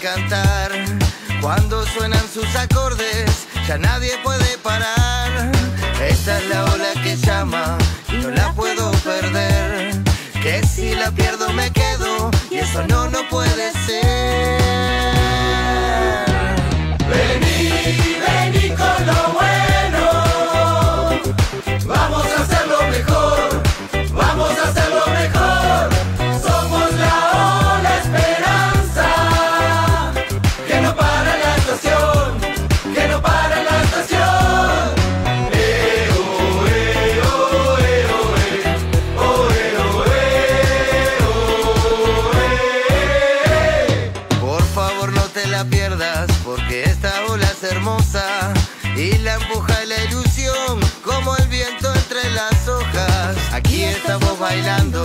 cantar. Cuando suenan sus acordes, ya nadie puede parar. Esta es la ola que llama y no la puedo perder. Que si la pierdo me quedo y eso no, no puede ser. Favor no te la pierdas porque esta ola es hermosa y la empuja la ilusión como el viento entre las hojas. Aquí estamos bailando,